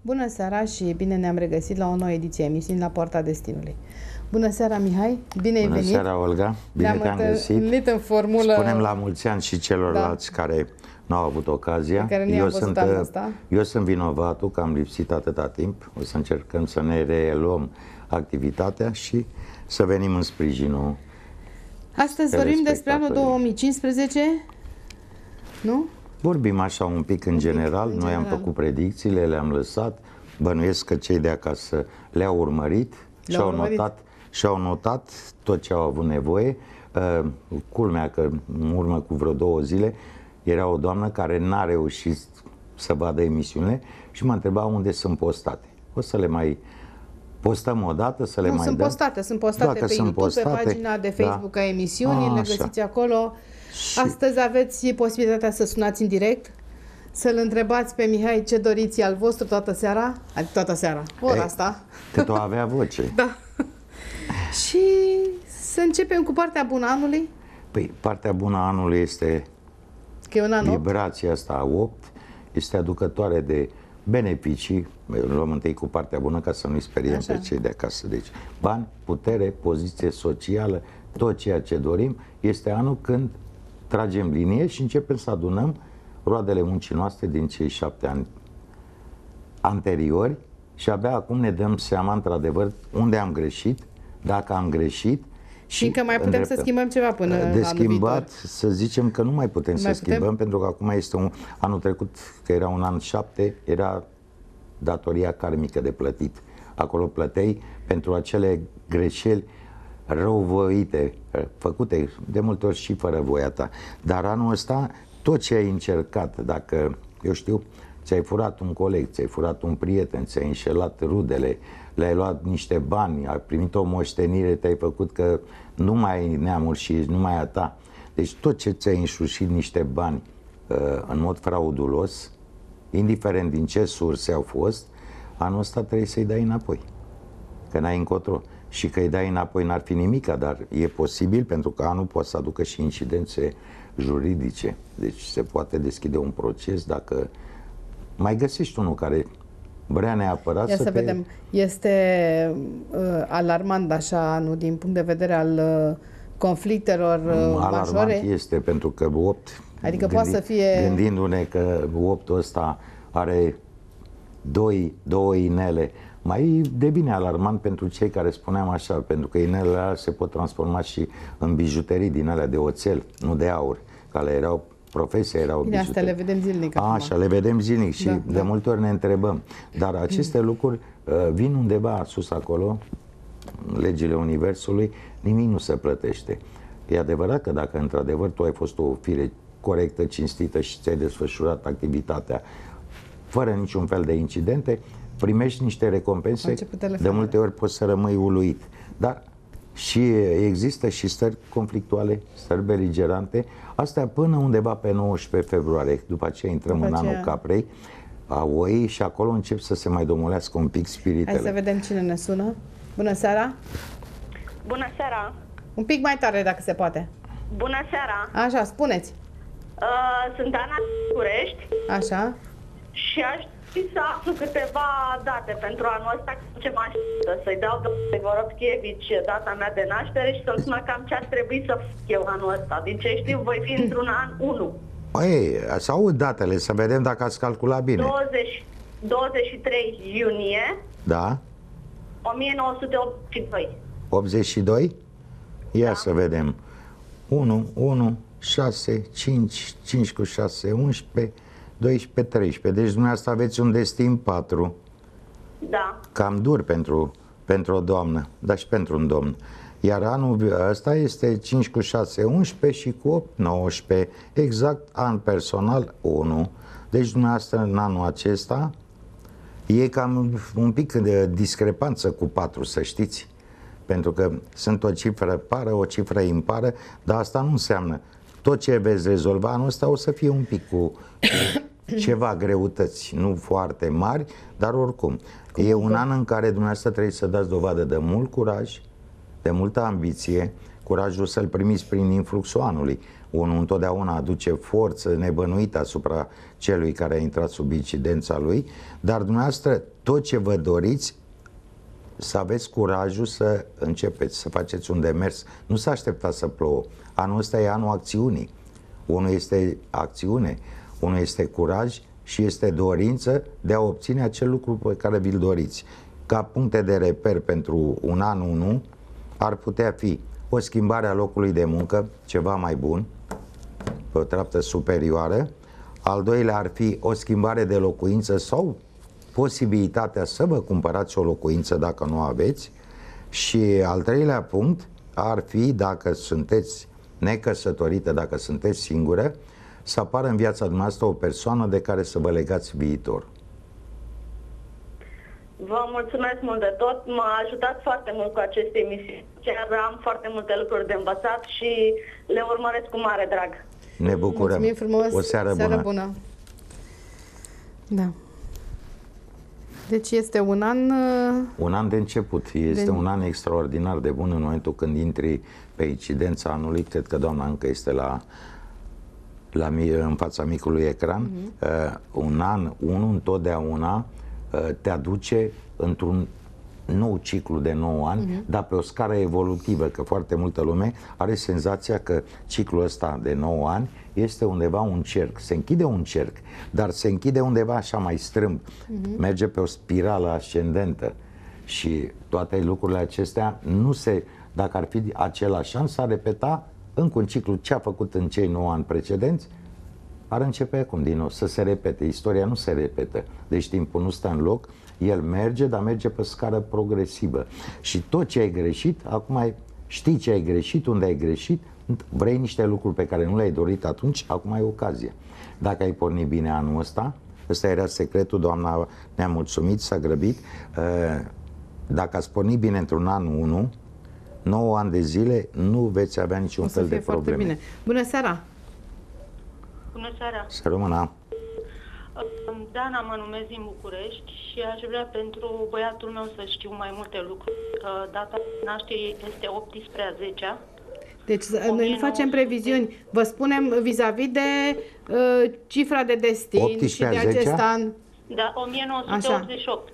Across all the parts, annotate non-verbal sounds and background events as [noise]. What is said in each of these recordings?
Bună seara și bine ne-am regăsit la o nouă ediție a emisiunii La Poarta Destinului. Bună seara, Mihai! Bine ai Bună venit! seara, Olga! Bine Ne-am te-am găsit! întâlnit în formulă... Spunem la mulți ani și celorlalți da. care nu au avut ocazia. Pe care nu i-am văzut anul ăsta. eu sunt vinovatul că am lipsit atâta timp. O să încercăm să ne reluăm activitatea și să venim în sprijinul Astăzi vorbim despre anul 2015, nu? Vorbim așa un pic în Un pic, general, în noi am general. făcut predicțiile, le-am lăsat, bănuiesc că cei de acasă le-au urmărit Le-au și-au urmărit. notat, și-au notat tot ce au avut nevoie. Uh, culmea că în urmă cu vreo două zile era o doamnă care n-a reușit să vadă emisiunile și mă întreba unde sunt postate. O să le mai postăm o dată, să le nu, mai sunt dăm. postate, sunt postate Dacă pe sunt YouTube, postate, pe pagina de da. Facebook a emisiunii, le Așa. găsiți acolo. Și- Astăzi aveți posibilitatea să sunați în direct, să-l întrebați pe Mihai ce doriți e al vostru toată seara, adică toată seara, ora E, asta. Cât o avea voce. [laughs] Da. și să începem cu partea bună a anului, Păi, partea bună a anului este că e un an opt. vibrația asta a 8 este aducătoare de beneficii, luăm întâi cu partea bună ca să nu-i speriem Așa. pe cei de acasă. Deci, bani, putere, poziție socială, tot ceea ce dorim, este anul când tragem linie și începem să adunăm roadele muncii noastre din cei șapte ani anteriori și abia acum ne dăm seama, într-adevăr, unde am greșit, dacă am greșit Și încă mai putem să îndreptăm. schimbăm ceva până de anul schimbat, viitor. să zicem că nu mai putem Nu să mai putem? schimbăm, pentru că acum este un anul trecut, că era un an șapte, era datoria karmică de plătit. Acolo plătei pentru acele greșeli răuvoite, făcute de multe ori și fără voia ta. Dar anul ăsta, tot ce ai încercat, dacă, eu știu, ți-ai furat un coleg, ți-ai furat un prieten, ți-ai înșelat rudele, le-ai luat niște bani, ai primit o moștenire, te-ai făcut că nu mai ai neamul și nu mai a ta. Deci tot ce ți-ai înșușit niște bani uh, în mod fraudulos, indiferent din ce surse au fost, anul ăsta trebuie să-i dai înapoi. Că n-ai încotro. Și că îi dai înapoi n-ar fi nimica, dar e posibil pentru că anul poate să aducă și incidențe juridice. Deci se poate deschide un proces dacă mai găsești unul care vrea neapărat Ia să, să te... vedem. Este uh, alarmant așa, nu din punct de vedere al uh, conflictelor uh, Alarmant majore. este pentru că 8 Adică poate să fie- Gândindu-ne că 8 ăsta are doi, două inele mai devine alarmant pentru cei care spuneam așa, pentru că inelele alea se pot transforma și în bijuterii din alea de oțel, nu de aur, care erau profesia erau Bine, astea le bijuterii. vedem zilnic A, acum. Așa, le vedem zilnic și Da, de da. multe ori ne întrebăm. Dar aceste lucruri uh, vin undeva sus acolo, legile Universului, nimic nu se plătește. E adevărat că dacă într-adevăr tu ai fost o fire corectă, cinstită și ți-ai desfășurat activitatea fără niciun fel de incidente, primești niște A recompense, început de telefoanele. multe ori poți să rămâi uluit. Dar și există și stări conflictuale, stări beligerante, astea până undeva pe 19 februarie, după aceea intrăm După în aceea- anul caprei, a oii și acolo încep să se mai domolească un pic Hai spiritele. să vedem cine ne sună. Bună seara! Bună seara! Un pic mai tare, dacă se poate. Bună seara! Așa, spuneți. Uh, sunt Ana Curești Așa. și aș dori să aflu câteva date pentru anul ăsta ce mă așteaptă. Să-i dau domnului Vorovchievici data mea de naștere și să-mi spună cam ce ar trebui să fac eu anul ăsta. Din ce știu, voi fi într-un an 1. Ei, să aud datele, să vedem dacă ați calculat bine. 20, 23 iunie Da? 1982. 82? Ia să vedem. 1, 1, 6, 5, 5 cu 6, 11, 12, 13. Deci dumneavoastră aveți un destin 4. Da. Cam dur pentru, pentru o doamnă, dar și pentru un domn. Iar anul ăsta este 5 cu 6, 11 și cu 8, 19. Exact an personal 1. Deci dumneavoastră în anul acesta e cam un pic de discrepanță cu 4, să știți. Pentru că sunt o cifră pară, o cifră impară, dar asta nu înseamnă tot ce veți rezolva anul ăsta o să fie un pic cu, cu, ceva greutăți, nu foarte mari, dar oricum. E un an în care dumneavoastră trebuie să dați dovadă de mult curaj, de multă ambiție, curajul să-l primiți prin influxul anului. Unul întotdeauna aduce forță nebănuită asupra celui care a intrat sub incidența lui, dar dumneavoastră tot ce vă doriți să aveți curajul să începeți, să faceți un demers. Nu să așteptați să plouă. Anul ăsta e anul acțiunii. Unul este acțiune, unul este curaj și este dorință de a obține acel lucru pe care vi-l doriți. Ca puncte de reper pentru un an 1 ar putea fi o schimbare a locului de muncă, ceva mai bun, pe o treaptă superioară. Al doilea ar fi o schimbare de locuință sau posibilitatea să vă cumpărați o locuință dacă nu aveți. Și al treilea punct ar fi, dacă sunteți necăsătorită, dacă sunteți singură, să apară în viața dumneavoastră o persoană de care să vă legați viitor. Vă mulțumesc mult de tot. M-a ajutat foarte mult cu aceste emisiuni. Chiar am foarte multe lucruri de învățat și le urmăresc cu mare drag. Ne bucurăm. Mulțumim frumos. O seară, seară bună. bună. Da. Deci este un an... uh, Un an de început. Este De- un an extraordinar de bun în momentul când intri pe incidența anului. Cred că doamna încă este la, la mi- în fața micului ecran. Uh, un an, unul întotdeauna uh, te aduce într-un nou ciclu de 9 ani, dar pe o scară evolutivă, că foarte multă lume are senzația că ciclul ăsta de 9 ani este undeva un cerc. Se închide un cerc, dar se închide undeva așa mai strâmb. Merge pe o spirală ascendentă. Și toate lucrurile acestea nu se, dacă ar fi același an, s-ar repeta încă un ciclu ce a făcut în cei 9 ani precedenți, ar începe acum din nou să se repete. Istoria nu se repetă. Deci timpul nu stă în loc, el merge, dar merge pe scară progresivă. Și tot ce ai greșit, acum ai, știi ce ai greșit, unde ai greșit, vrei niște lucruri pe care nu le-ai dorit atunci, acum ai ocazie. Dacă ai pornit bine anul ăsta, ăsta era secretul, doamna ne-a mulțumit, s-a grăbit, uh, dacă ați pornit bine într-un an 1, 9 ani de zile, nu veți avea niciun O să fel fie de foarte probleme. bine. Bună seara! Bună seara! Să rămână. Dana mă numesc din București și aș vrea pentru băiatul meu să știu mai multe lucruri. Uh, Data de naștere este 18 a 10 Deci să- noi nu 1900. facem previziuni. Vă spunem vis-a-vis de uh, cifra de destin 18 și de a 10-a? acest an. Da, 1988.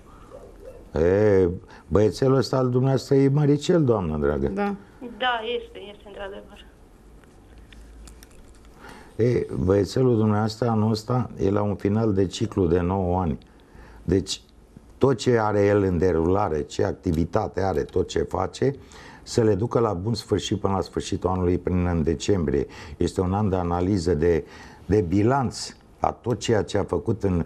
E, băiețelul ăsta al dumneavoastră e măricel, doamnă dragă. Da. Da, este, este într-adevăr. E, băiețelul dumneavoastră anul ăsta e la un final de ciclu de 9 ani. Deci tot ce are el în derulare, ce activitate are, tot ce face, să le ducă la bun sfârșit până la sfârșitul anului, până în decembrie. Este un an de analiză, de, de bilanț a tot ceea ce a făcut în,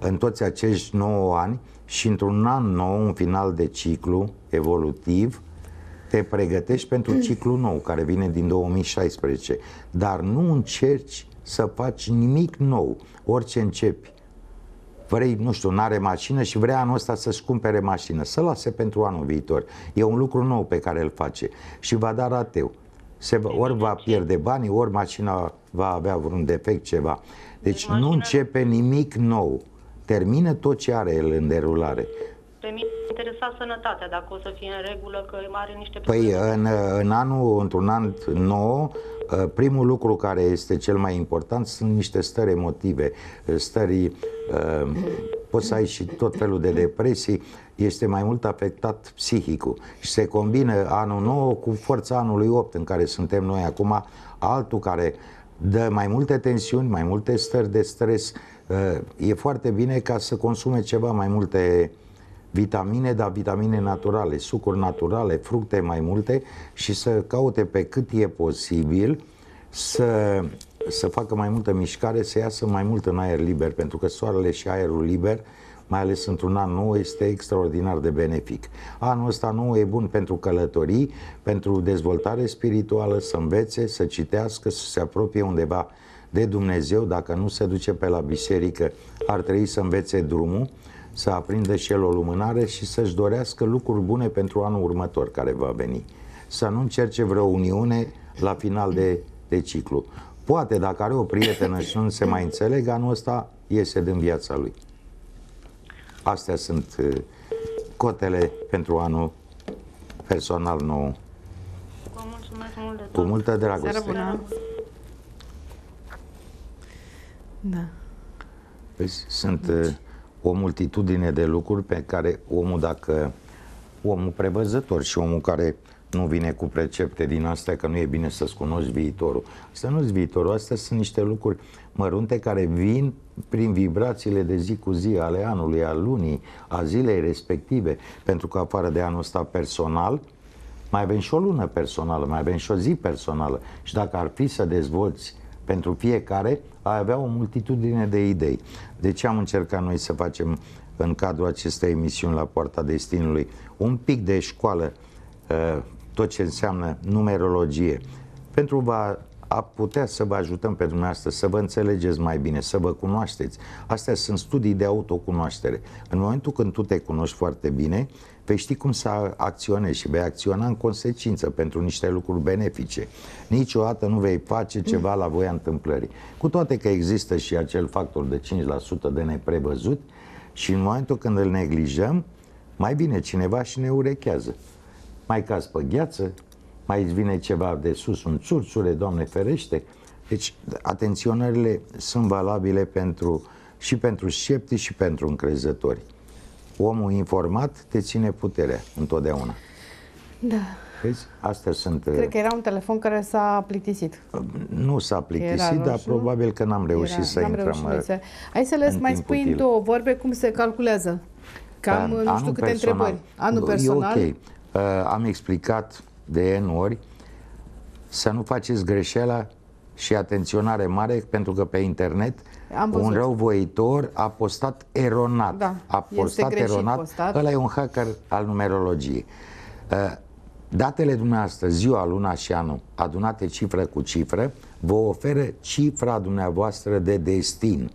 în toți acești 9 ani și într-un an nou, un final de ciclu evolutiv, te pregătești pentru ciclul nou care vine din 2016, dar nu încerci să faci nimic nou, orice începi. Vrei, nu știu, n-are mașină și vrea anul ăsta să-și cumpere mașină, să lase pentru anul viitor. E un lucru nou pe care îl face și va da rateu. Se va, ori va pierde banii, ori mașina va avea vreun defect, ceva. Deci Deci nu mașina- începe nimic nou. Termină tot ce are el în derulare. Pe mine mă interesa sănătatea, dacă o să fie în regulă, că are niște Păi probleme. în, în anul, într-un an nou, uh, primul lucru care este cel mai important sunt niște stări emotive, stări, uh, poți să ai și tot felul de depresii, este mai mult afectat psihicul și se combină anul nou cu forța anului 8 în care suntem noi acum, altul care dă mai multe tensiuni, mai multe stări de stres, uh, e foarte bine ca să consume ceva mai multe vitamine, dar vitamine naturale, sucuri naturale, fructe mai multe și să caute pe cât e posibil să, să facă mai multă mișcare, să iasă mai mult în aer liber, pentru că soarele și aerul liber, mai ales într-un an nou, este extraordinar de benefic. Anul ăsta nou e bun pentru călătorii, pentru dezvoltare spirituală, să învețe, să citească, să se apropie undeva de Dumnezeu, dacă nu se duce pe la biserică, ar trebui să învețe drumul, să aprindă și el o lumânare și să-și dorească lucruri bune pentru anul următor care va veni. Să nu încerce vreo uniune la final de, de ciclu. Poate, dacă are o prietenă și nu se mai înțeleg, anul ăsta iese din viața lui. Astea sunt uh, cotele pentru anul personal nou. Vă mulțumesc mult de Cu tot. multă dragoste. Seară bună. Da. Vezi, sunt uh, o multitudine de lucruri pe care omul, dacă omul prevăzător și omul care nu vine cu precepte din astea, că nu e bine să-ți cunoști viitorul. Asta nu sunt viitorul, astea sunt niște lucruri mărunte care vin prin vibrațiile de zi cu zi ale anului, al lunii, a zilei respective. Pentru că afară de anul ăsta personal, mai avem și o lună personală, mai avem și o zi personală. Și dacă ar fi să dezvolți pentru fiecare, ai avea o multitudine de idei. De ce am încercat noi să facem în cadrul acestei emisiuni la Poarta Destinului un pic de școală uh, tot ce înseamnă numerologie, pentru va a putea să vă ajutăm pe dumneavoastră să vă înțelegeți mai bine, să vă cunoașteți. Astea sunt studii de autocunoaștere. În momentul când tu te cunoști foarte bine, vei ști cum să acționezi și vei acționa în consecință pentru niște lucruri benefice. Niciodată nu vei face ceva la voia întâmplării. Cu toate că există și acel factor de 5% de neprevăzut și în momentul când îl neglijăm, mai bine cineva și ne urechează. Mai caz pe gheață, mai îți vine ceva de sus, un țurțure, Doamne ferește. Deci, atenționările sunt valabile pentru, și pentru sceptici și pentru încrezători. Omul informat te ține puterea întotdeauna. Da. Vezi? Astea sunt... Cred că era un telefon care s-a plictisit. Nu s-a Era plictisit, dar roșu. probabil că n-am reușit Era- să n-am intrăm. reușit noi să... Hai să le în mai timp spui în util. două vorbe cum se calculează. Cam, Da, nu anul știu câte personal. întrebări. Anul E personal. ok. Uh, am explicat de N ori să nu faceți greșeala și atenționare mare pentru că pe internet Am văzut. un răuvoitor a postat eronat. Da, a este postat greșit eronat. postat. Ăla e un hacker al numerologiei. Uh, Datele dumneavoastră, ziua, luna și anul, adunate cifră cu cifră, vă oferă cifra dumneavoastră de destin.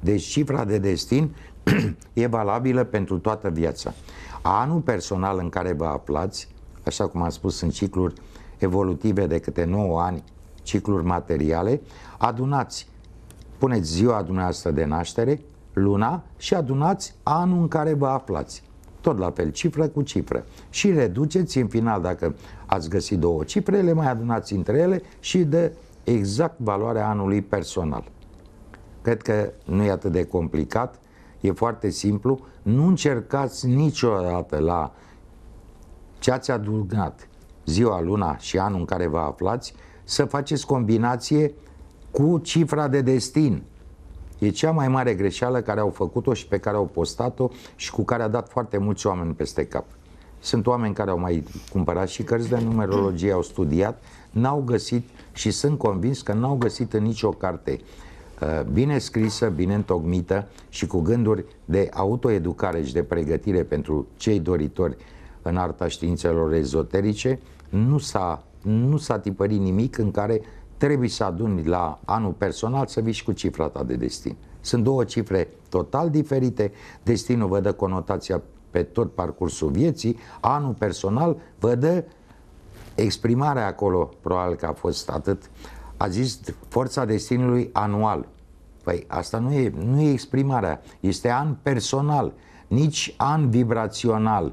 Deci cifra de destin [clears throat] e valabilă pentru toată viața. Anul personal în care vă aflați, așa cum am spus, sunt cicluri evolutive de câte 9 ani, cicluri materiale, adunați, puneți ziua dumneavoastră de naștere, luna și adunați anul în care vă aflați. Tot la fel, cifră cu cifră. Și reduceți în final, dacă ați găsit două cifre, le mai adunați între ele și dă exact valoarea anului personal. Cred că nu e atât de complicat, e foarte simplu. Nu încercați niciodată la ce ați adunat ziua, luna și anul în care vă aflați să faceți combinație cu cifra de destin. E cea mai mare greșeală care au făcut-o și pe care au postat-o și cu care a dat foarte mulți oameni peste cap. Sunt oameni care au mai cumpărat și cărți de numerologie, au studiat, n-au găsit și sunt convins că n-au găsit în nicio carte uh, bine scrisă, bine întocmită și cu gânduri de autoeducare și de pregătire pentru cei doritori în arta științelor ezoterice, nu s-a, nu s-a tipărit nimic în care trebuie să aduni la anul personal să vii și cu cifra ta de destin. Sunt două cifre total diferite. Destinul vă dă conotația pe tot parcursul vieții, anul personal vă dă exprimarea acolo, probabil că a fost atât, a zis forța destinului anual. Păi asta nu e, nu e exprimarea, este an personal, nici an vibrațional,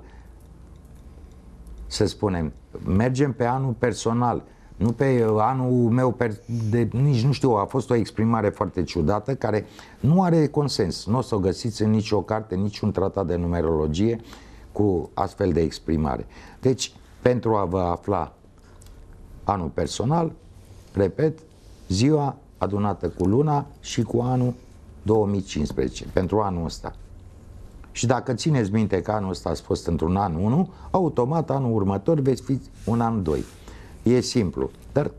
să spunem. Mergem pe anul personal, nu pe anul meu, per, de, nici nu știu, a fost o exprimare foarte ciudată care nu are consens. Nu o să o găsiți în nicio carte, niciun tratat de numerologie cu astfel de exprimare. Deci, pentru a vă afla anul personal, repet, ziua adunată cu luna și cu anul 2015, pentru anul ăsta. Și dacă țineți minte că anul ăsta ați fost într-un an 1, automat anul următor veți fi un an 2. E simplu, dar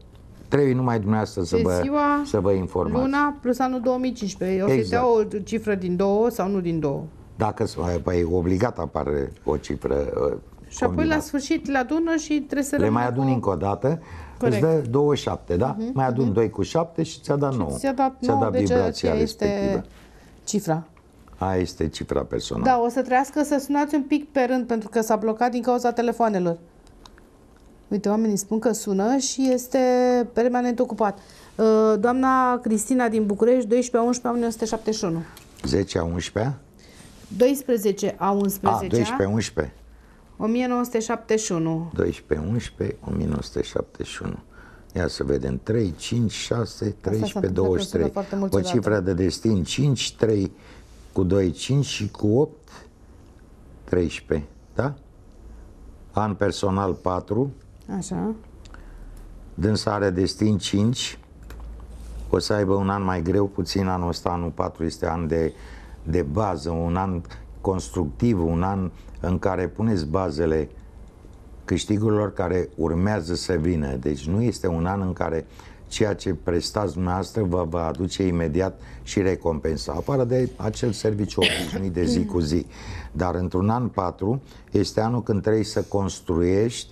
trebuie numai dumneavoastră să Deci vă, ziua, să vă informați. Luna plus anul 2015. O să-i Exact. dea o cifră din două sau nu din două. Dacă păi, obligat apare o cifră uh, Și apoi la combinată. sfârșit le adună și trebuie să Le rămână mai aduni cu- încă o dată, Corect. îți dă 27, da? mai adun 2 cu 7 și ți-a dat 9. Ți-a dat ți-a nouă, dat deci vibrația aceea este respectivă. cifra. Aia este cifra personală. Da, o să trească să sunați un pic pe rând pentru că s-a blocat din cauza telefoanelor. Uite, oamenii spun că sună și este permanent ocupat. Uh, Doamna Cristina din București, 12 a 11 a 1971. 10 a 11 12 a A, 11 12 11 1971. 12 11 1971 Ia să vedem, 3, 5, 6, 13, întâmplă 23 de foarte mulți O odată. cifră de destin 5, 3 cu 2, 5 și cu 8 13, da? An personal 4 Așa. Dânsa are destin 5 O să aibă un an mai greu puțin anul ăsta, anul 4 este an de, de bază Un an constructiv, un an în care puneți bazele câștigurilor care urmează să vină. Deci nu este un an în care ceea ce prestați dumneavoastră vă va aduce imediat și recompensa. Afară de acel serviciu obișnuit de zi cu zi. Dar într-un an 4 este anul când trebuie să construiești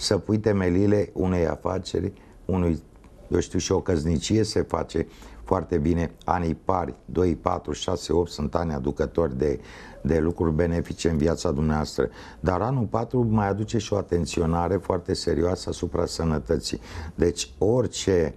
să pui temelile unei afaceri, unui, eu știu, și o căznicie se face foarte bine. Anii pari, 2, 4, 6, 8 sunt ani aducători de, de lucruri benefice în viața dumneavoastră. Dar anul 4 mai aduce și o atenționare foarte serioasă asupra sănătății. Deci orice,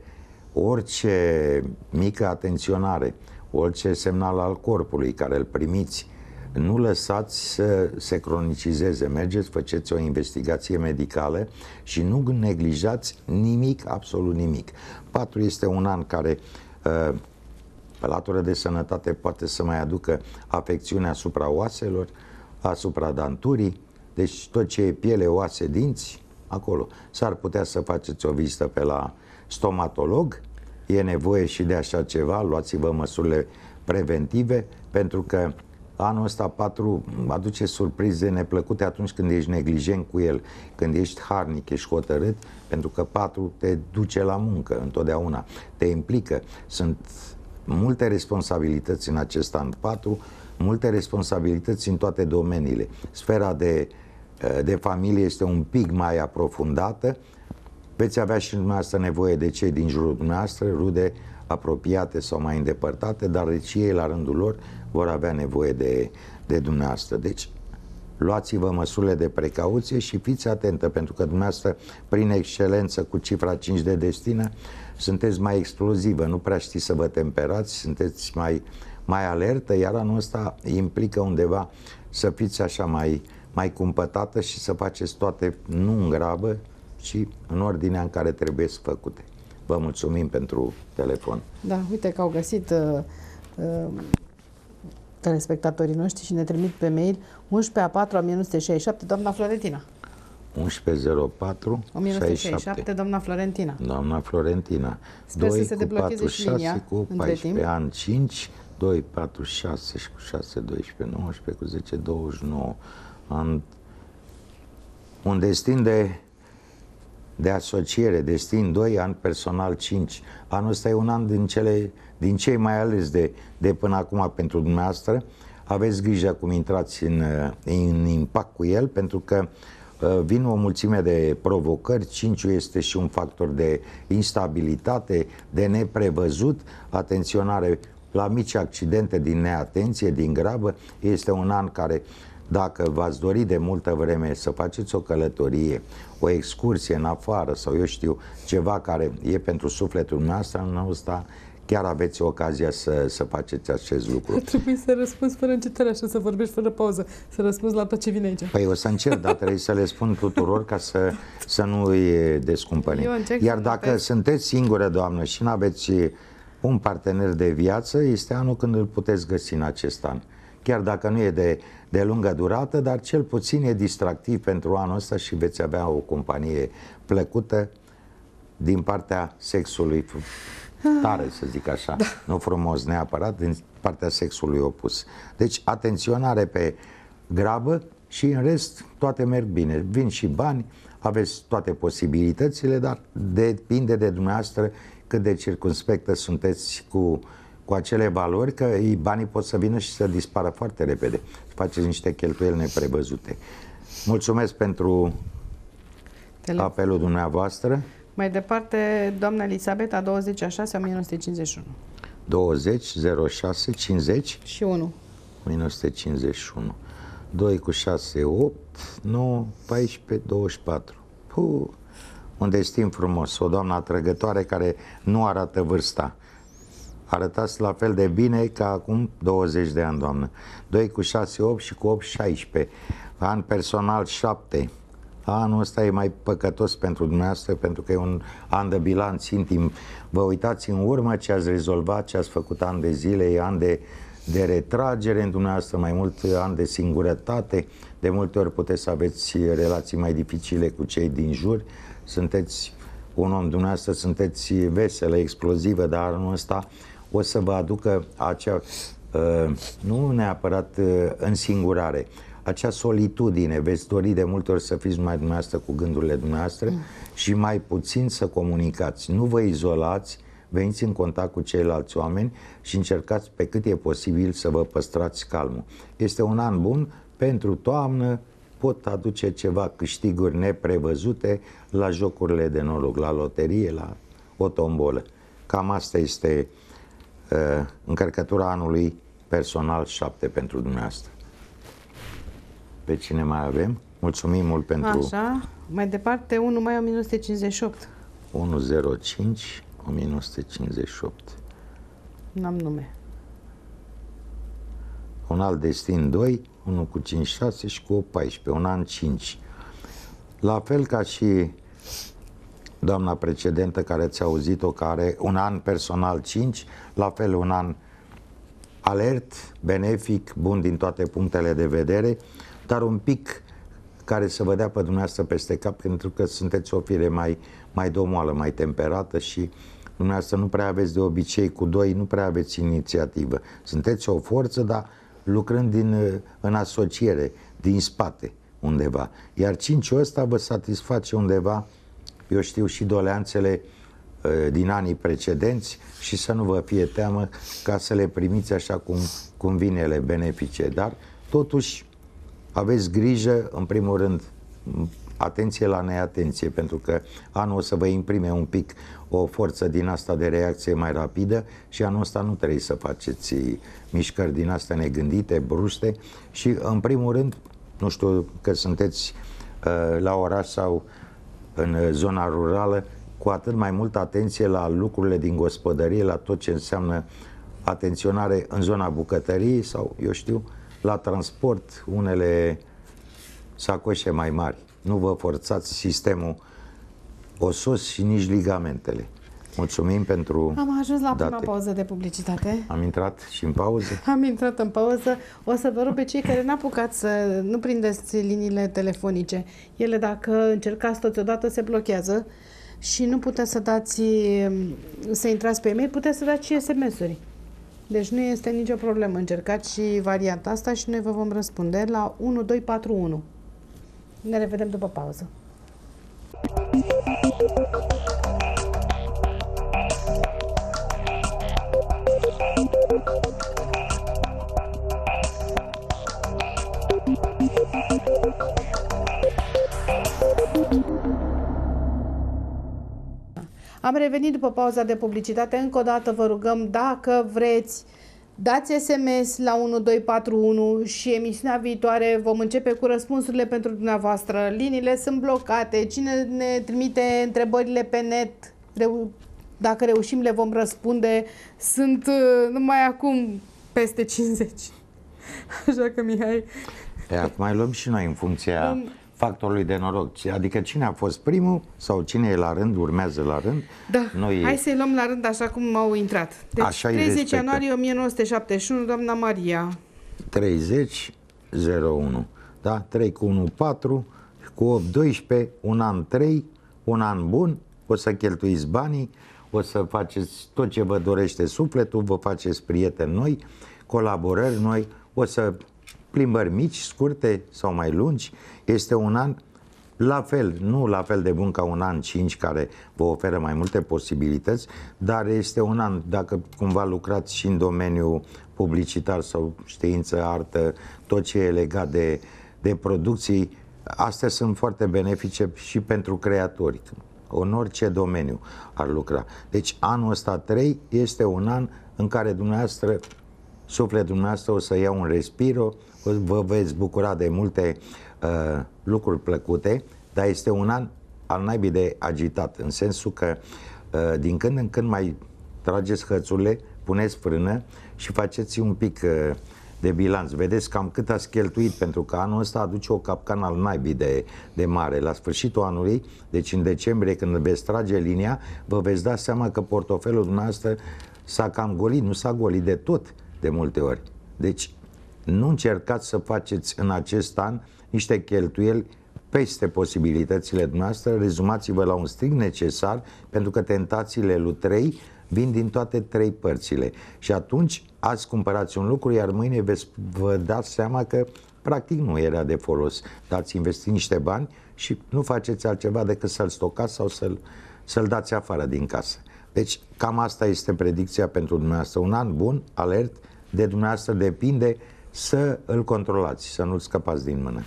orice mică atenționare, orice semnal al corpului care îl primiți nu lăsați să se cronicizeze. Mergeți, faceți o investigație medicală și nu neglijați nimic, absolut nimic. 4 este un an care uh, pe latură de sănătate poate să mai aducă afecțiune asupra oaselor, asupra danturii, deci tot ce e piele, oase, dinți, acolo. S-ar putea să faceți o vizită pe la stomatolog, e nevoie și de așa ceva, luați-vă măsurile preventive, pentru că anul ăsta 4 aduce surprize neplăcute atunci când ești neglijent cu el, când ești harnic, ești hotărât, pentru că 4 te duce la muncă întotdeauna, te implică. Sunt multe responsabilități în acest an 4, multe responsabilități în toate domeniile. Sfera de, de familie este un pic mai aprofundată, veți avea și dumneavoastră nevoie de cei din jurul dumneavoastră, rude apropiate sau mai îndepărtate, dar și ei la rândul lor vor avea nevoie de, de dumneavoastră. Deci, luați-vă măsurile de precauție și fiți atentă, pentru că dumneavoastră, prin excelență cu cifra 5 de destină, sunteți mai explozivă, nu prea știți să vă temperați, sunteți mai, mai alertă, iar anul ăsta implică undeva să fiți așa mai, mai cumpătată și să faceți toate nu în grabă, ci în ordinea în care trebuie să făcute. Vă mulțumim pentru telefon. Da, uite că au găsit uh, uh, telespectatorii noștri și ne trimit pe mail 11 a 4 a 1967, doamna Florentina. 1104 1967, 67. doamna Florentina. Doamna Florentina. Sper să 2 se cu deblocheze 4, și 6 linia cu între 14 timp. ani 5, 2, 4, 6 și cu 6, 12, 19 cu 10, 29. An... Un destin de, de asociere, destin 2, an personal 5. Anul ăsta e un an din, cele, din cei mai ales de, de până acum pentru dumneavoastră. Aveți grijă cum intrați în, în impact cu el, pentru că uh, vin o mulțime de provocări, 5 este și un factor de instabilitate, de neprevăzut, atenționare la mici accidente din neatenție, din grabă. Este un an care, dacă v-ați dori de multă vreme să faceți o călătorie, o excursie în afară sau eu știu, ceva care e pentru sufletul nostru, anul ăsta chiar aveți ocazia să, să faceți acest lucru. [laughs] Trebuie să răspunzi fără încetare, așa să vorbești fără pauză, să răspunzi la tot ce vine aici. Păi o să încerc, dar trebuie să le spun tuturor ca să, să nu îi descumpănim. Eu încerc Iar să dacă notez. sunteți singură, doamnă, și nu aveți un partener de viață, este anul când îl puteți găsi în acest an. Chiar dacă nu e de, de lungă durată, dar cel puțin e distractiv pentru anul ăsta și veți avea o companie plăcută din partea sexului tare, să zic așa, da. nu frumos neapărat, din partea sexului opus. Deci, atenționare pe grabă și în rest toate merg bine. Vin și bani, aveți toate posibilitățile, dar depinde de dumneavoastră cât de circunspectă sunteți cu, cu acele valori, că ei, banii pot să vină și să dispară foarte repede. Faceți niște cheltuieli neprevăzute. Mulțumesc pentru Tele- apelul dumneavoastră. Mai departe, doamna Elisabeta, 20 a 6 a 1951. 20 06 50 Și 1. 1951. 2 cu 6, 8, 9, 14, 24. Puh, un destin frumos, o doamnă atrăgătoare care nu arată vârsta. Arătați la fel de bine ca acum 20 de ani, doamnă. 2 cu 6, 8 și cu 8, 16. An personal 7. Anul ăsta e mai păcătos pentru dumneavoastră pentru că e un an de bilanț intim. Vă uitați în urmă ce ați rezolvat, ce ați făcut an de zile, e an de, de retragere în dumneavoastră, mai mult an de singurătate. De multe ori puteți să aveți relații mai dificile cu cei din jur. Sunteți un om, dumneavoastră sunteți veselă, explozivă, dar anul ăsta o să vă aducă acea, uh, nu neapărat uh, însingurare, acea solitudine, veți dori de multe ori să fiți numai dumneavoastră cu gândurile dumneavoastră mm. și mai puțin să comunicați. Nu vă izolați, veniți în contact cu ceilalți oameni și încercați pe cât e posibil să vă păstrați calmul. Este un an bun pentru toamnă, pot aduce ceva câștiguri neprevăzute la jocurile de noroc, la loterie, la o tombolă. Cam asta este uh, încărcătura anului personal 7 pentru dumneavoastră. Pe cine mai avem? Mulțumim mult pentru... Așa, mai departe, 1 mai 1958. 105 1958. N-am nume. Un alt destin 2, 1 cu 5, 6 și cu 14, un an 5. La fel ca și doamna precedentă care ți-a auzit-o, care un an personal 5, la fel un an alert, benefic, bun din toate punctele de vedere, dar un pic care să vă dea pe dumneavoastră peste cap, pentru că sunteți o fire mai, mai domoală, mai temperată și dumneavoastră nu prea aveți de obicei cu doi, nu prea aveți inițiativă. Sunteți o forță, dar lucrând din, în asociere, din spate undeva. Iar cinciul ăsta vă satisface undeva, eu știu, și doleanțele uh, din anii precedenți și să nu vă fie teamă ca să le primiți așa cum, cum vine ele benefice. Dar totuși aveți grijă, în primul rând, atenție la neatenție, pentru că anul o să vă imprime un pic o forță din asta de reacție mai rapidă și anul ăsta nu trebuie să faceți mișcări din astea negândite, bruște și, în primul rând, nu știu că sunteți uh, la oraș sau în zona rurală, cu atât mai multă atenție la lucrurile din gospodărie, la tot ce înseamnă atenționare în zona bucătăriei sau, eu știu, la transport unele sacoșe mai mari. Nu vă forțați sistemul osos și nici ligamentele. Mulțumim pentru Am ajuns la date. prima pauză de publicitate. Am intrat și în pauză. Am intrat în pauză. O să vă rog pe cei care n-apucați să nu prindeți liniile telefonice. Ele, dacă încercați toți odată, se blochează și nu puteți să dați, să intrați pe e-mail, puteți să dați și SMS-uri. Deci nu este nicio problemă. Încercați și varianta asta și noi vă vom răspunde la 1241. Ne revedem după pauză. Am revenit după pauza de publicitate. Încă o dată vă rugăm, dacă vreți, dați SMS la 1241 și emisiunea viitoare vom începe cu răspunsurile pentru dumneavoastră. Liniile sunt blocate. Cine ne trimite întrebările pe net, reu- dacă reușim, le vom răspunde. Sunt uh, numai acum peste 50. Așa că, Mihai, E, acum mai luăm și noi în funcția factorului de noroc. Adică cine a fost primul sau cine e la rând, urmează la rând. Da, Noi hai să-i luăm la rând așa cum au intrat. Deci, Așa îi 30 respectă. ianuarie 1971, doamna Maria. 30 01. Da? 3 cu 1 4, cu 8 12, un an 3, un an bun, o să cheltuiți banii, o să faceți tot ce vă dorește sufletul, vă faceți prieteni noi, colaborări noi, o să plimbări mici, scurte sau mai lungi. Este un an la fel, nu la fel de bun ca un an 5 care vă oferă mai multe posibilități, dar este un an, dacă cumva lucrați și în domeniul publicitar sau știință, artă, tot ce e legat de, de producții, astea sunt foarte benefice și pentru creatori, în orice domeniu ar lucra. Deci anul ăsta 3 este un an în care dumneavoastră sufletul dumneavoastră o să ia un respiro, o- vă veți bucura de multe uh, lucruri plăcute, dar este un an al naibii de agitat, în sensul că uh, din când în când mai trageți hățurile, puneți frână și faceți un pic uh, de bilanț. Vedeți cam cât ați cheltuit, pentru că anul ăsta aduce o capcană al naibii de, de mare. La sfârșitul anului, deci în decembrie, când veți trage linia, vă veți da seama că portofelul dumneavoastră s-a cam golit, nu s-a golit de tot de multe ori. Deci nu încercați să faceți în acest an niște cheltuieli peste posibilitățile noastre, rezumați-vă la un strict necesar, pentru că tentațiile lui 3 vin din toate trei părțile. Și atunci azi cumpărați un lucru, iar mâine veți vă dați seama că practic nu era de folos. Dar ați investit niște bani și nu faceți altceva decât să-l stocați sau să-l, să-l dați afară din casă. Deci cam asta este predicția pentru dumneavoastră. Un an bun, alert, de dumneavoastră depinde să îl controlați, să nu-l scăpați din mână.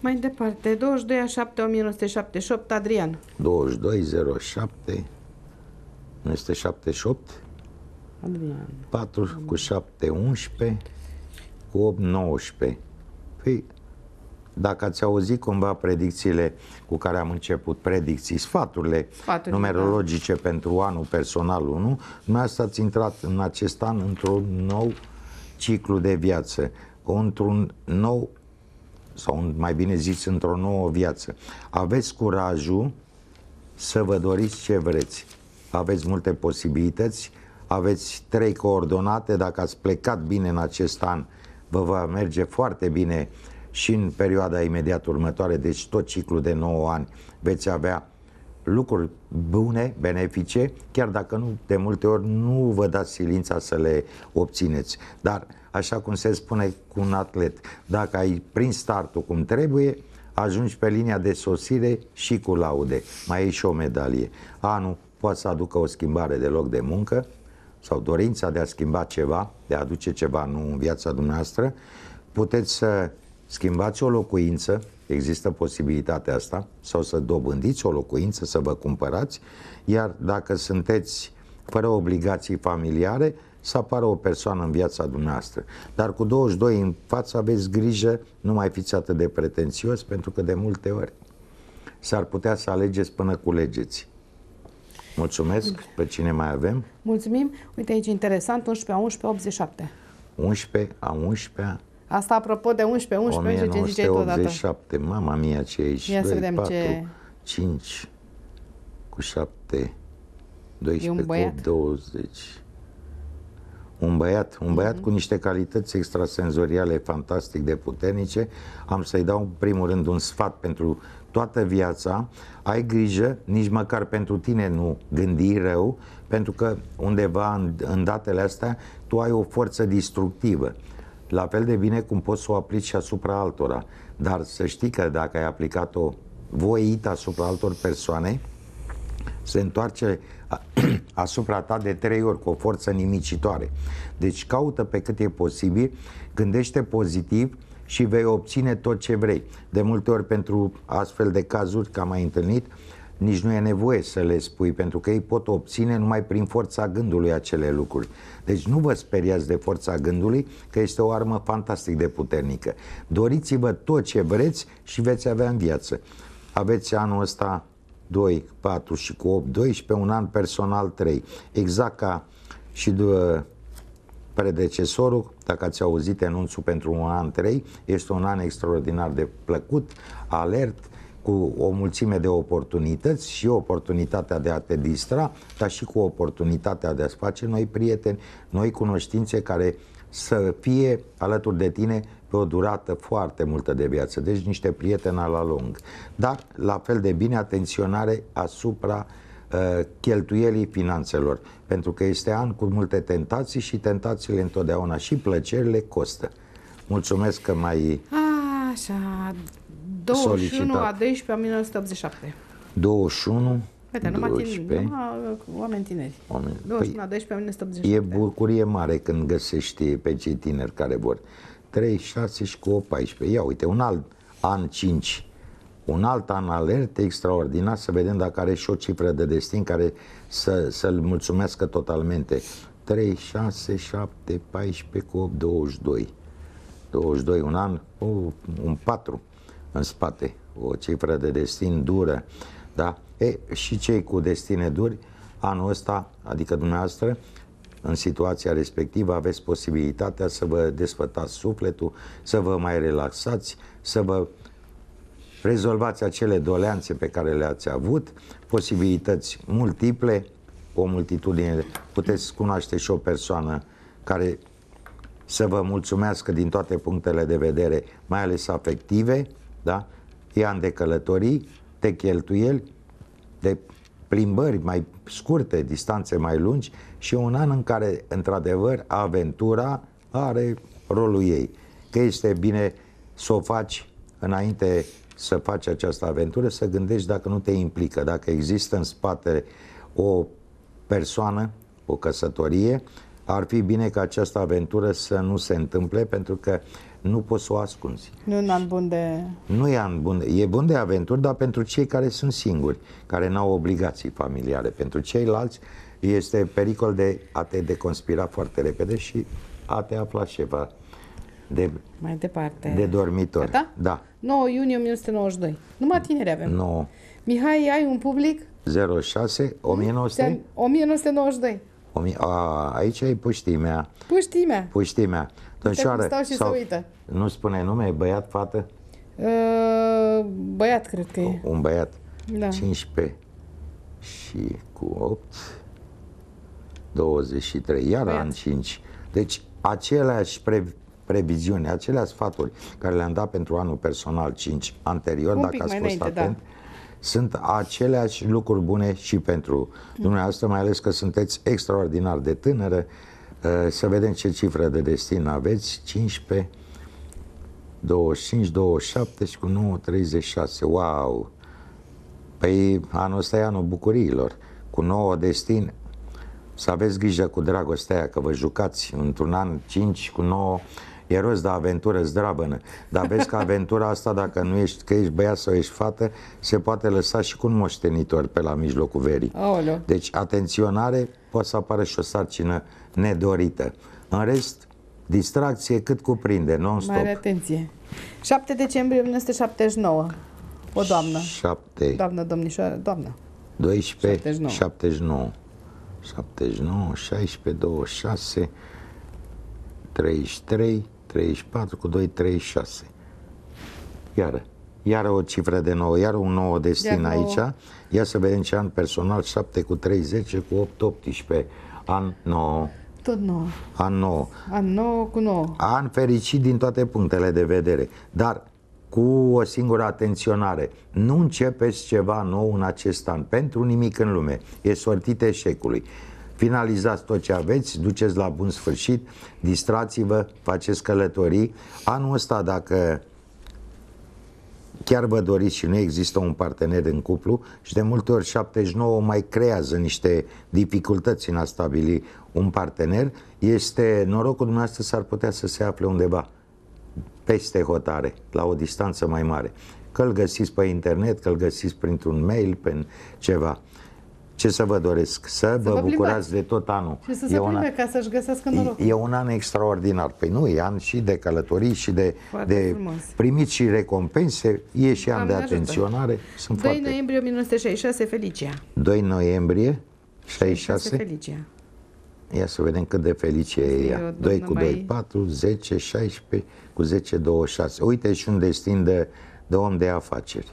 Mai departe, 22 a 7 1978, Adrian. 2207 1978 Adrian. 4 cu 7 11 cu 8 19 Păi, dacă ați auzit cumva predicțiile cu care am început, predicții, sfaturile Sfaturile, numerologice da. pentru anul personal 1, dumneavoastră ați intrat în acest an într-un nou ciclu de viață, într-un nou, sau mai bine zis, într-o nouă viață. Aveți curajul să vă doriți ce vreți. Aveți multe posibilități, aveți trei coordonate, dacă ați plecat bine în acest an, vă va merge foarte bine și în perioada imediat următoare, deci tot ciclul de 9 ani veți avea lucruri bune, benefice, chiar dacă nu, de multe ori nu vă dați silința să le obțineți. Dar, așa cum se spune cu un atlet, dacă ai prins startul cum trebuie, ajungi pe linia de sosire și cu laude. Mai ai și o medalie. Anul poate să aducă o schimbare de loc de muncă sau dorința de a schimba ceva, de a aduce ceva nou în viața dumneavoastră. Puteți să schimbați o locuință, există posibilitatea asta, sau să dobândiți o locuință, să vă cumpărați, iar dacă sunteți fără obligații familiare, să apară o persoană în viața dumneavoastră. Dar cu 22 în față aveți grijă, nu mai fiți atât de pretențios, pentru că de multe ori s-ar putea să alegeți până culegeți. Mulțumesc. Pe cine mai avem? Mulțumim. Uite aici interesant, 11 a 11, 87. 11 a 11 Asta apropo de 11, 11, 11 ce ziceai tu odată. 1987, mama mia ce e aici. Ia să 2, vedem 4, ce- 5 cu 7, 12 E un cu băiat? 8, 20. Un băiat, un băiat Mhm. cu niște calități extrasenzoriale fantastic de puternice. Am să-i dau în primul rând un sfat pentru toată viața. Ai grijă, nici măcar pentru tine nu gândi rău, pentru că undeva în, în datele astea tu ai o forță distructivă. La fel de bine cum poți să o aplici și asupra altora. Dar să știi că dacă ai aplicat-o voit asupra altor persoane, se întoarce a- [clears throat] asupra ta de trei ori cu o forță nimicitoare. Deci caută pe cât e posibil, gândește pozitiv și vei obține tot ce vrei. De multe ori pentru astfel de cazuri, că am mai întâlnit, nici nu e nevoie să le spui, pentru că ei pot obține numai prin forța gândului acele lucruri. Deci nu vă speriați de forța gândului, că este o armă fantastic de puternică. Doriți-vă tot ce vreți și veți avea în viață. Aveți anul ăsta 2, 4 și cu 8, 12, un an personal 3. Exact ca și de predecesorul, dacă ați auzit enunțul pentru un an 3, este un an extraordinar de plăcut, alert, cu o mulțime de oportunități și oportunitatea de a te distra, dar și cu oportunitatea de a-ți face noi prieteni, noi cunoștințe care să fie alături de tine pe o durată foarte multă de viață. Deci niște prieteni la lung. Dar la fel de bine atenționare asupra uh, cheltuielii finanțelor. Pentru că este an cu multe tentații și tentațiile întotdeauna și plăcerile costă. Mulțumesc că mai Așa, 21 Solicitat. a 12 a 1987. 21, Uite, numai, 12. tineri, numai oameni tineri. Oameni- 21 Păi, a 12 a E 1987. bucurie mare când găsești pe cei tineri care vor. 3, 6 și cu 8, 14. Ia uite, un alt an 5. Un alt an alert extraordinar să vedem dacă are și o cifră de destin care să, să-l mulțumească totalmente. 3, 6, 7, 14 cu 8, 22. 22, un an, uh, un 4 în spate. o cifră de destin dură, da? E, și cei cu destine duri, anul ăsta, adică dumneavoastră, în situația respectivă aveți posibilitatea să vă desfătați sufletul, să vă mai relaxați, să vă rezolvați acele doleanțe pe care le-ați avut, posibilități multiple, o multitudine. Puteți cunoaște și o persoană care să vă mulțumească din toate punctele de vedere, mai ales afective, da? E an de călătorii, de cheltuieli, de plimbări mai scurte, distanțe mai lungi și un an în care, într-adevăr, aventura are rolul ei. Că este bine să o faci înainte să faci această aventură, să gândești dacă nu te implică, dacă există în spate o persoană, o căsătorie, ar fi bine ca această aventură să nu se întâmple pentru că nu poți să o ascunzi. Nu e un an bun de... Nu e an bun, e bun de aventuri, dar pentru cei care sunt singuri, care nu au obligații familiale. Pentru ceilalți este pericol de a te deconspira foarte repede și a te afla ceva de, Mai departe. de dormitor. Gata? Da. 9 iunie 1992. Numai tineri avem. 9 Mihai, ai un public? 06 1900 1992. Omi- a, aici e puștimea. Puștimea. Puștimea. Domnișoară, stau și se uită. nu spune nume, e băiat, fată? Uh, băiat, cred că e. Un băiat. Da. 15 și cu 8 23, iar Băiat. an 5. Deci aceleași pre, previziuni, aceleași sfaturi care le-am dat pentru anul personal 5 anterior, Un dacă pic ați mai fost înainte, atent, sunt aceleași lucruri bune și pentru dumneavoastră, mai ales că sunteți extraordinar de tânără. Uh, Să vedem ce cifră de destin aveți. 15, 25, 27 și cu 9, 36. Wow! Păi anul ăsta e anul bucuriilor. Cu nouă destin, să aveți grijă cu dragostea aia, că vă jucați într-un an 5 cu 9 e rost de aventură zdravănă. Dar vezi că aventura asta, dacă nu ești, că ești băiat sau ești fată, se poate lăsa și cu un moștenitor pe la mijlocul verii. Aoleu. Deci atenționare, poate să apară și o sarcină nedorită. În rest, distracție cât cuprinde, non-stop. Mare atenție. 7 decembrie 1979. O doamnă. 7, Doamnă, domnișoară, doamnă. 12, 79. 79. 79, 16, 26, 33, 34 cu 2, 36. Iară. Iară o cifră de 9, iară un nou destin Iar nouă. aici. Ia să vedem ce an personal, 7 cu 30 cu 8, 18. An 9. Tot nouă. An 9. An 9 cu 9. An fericit din toate punctele de vedere, dar cu o singură atenționare. Nu începeți ceva nou în acest an, pentru nimic în lume. E sortit eșecului. Finalizați tot ce aveți, duceți la bun sfârșit, distrați-vă, faceți călătorii. Anul ăsta, dacă chiar vă doriți și nu există un partener în cuplu și de multe ori 79 mai creează niște dificultăți în a stabili un partener, este norocul dumneavoastră s-ar putea să se afle undeva peste hotare, la o distanță mai mare. Că îl găsiți pe internet, că îl găsiți printr-un mail, pe ceva. Ce să vă doresc? Să, vă, vă bucurați plimbați. de tot anul. Și să E se un an- plimbe ca să-și găsească noroc. E, e un an extraordinar. Păi nu, e an și de călătorii și de, Foarte de frumos. primit și recompense, e și an Doamne de ajută. atenționare. Sunt 2 foarte... noiembrie 1966, Felicia. 2 noiembrie 66. Felicia. Ia să vedem cât de felice e E o ea. doamnă 2 cu 2, mai- 4, 10, 16, cu 10, 26. Uite și un destin de, de om de afaceri.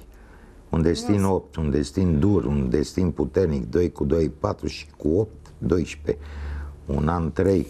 Un destin 8, un destin dur, un destin puternic, 2 cu 2, 4 și cu 8, 12. Un an 3.